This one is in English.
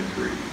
increase.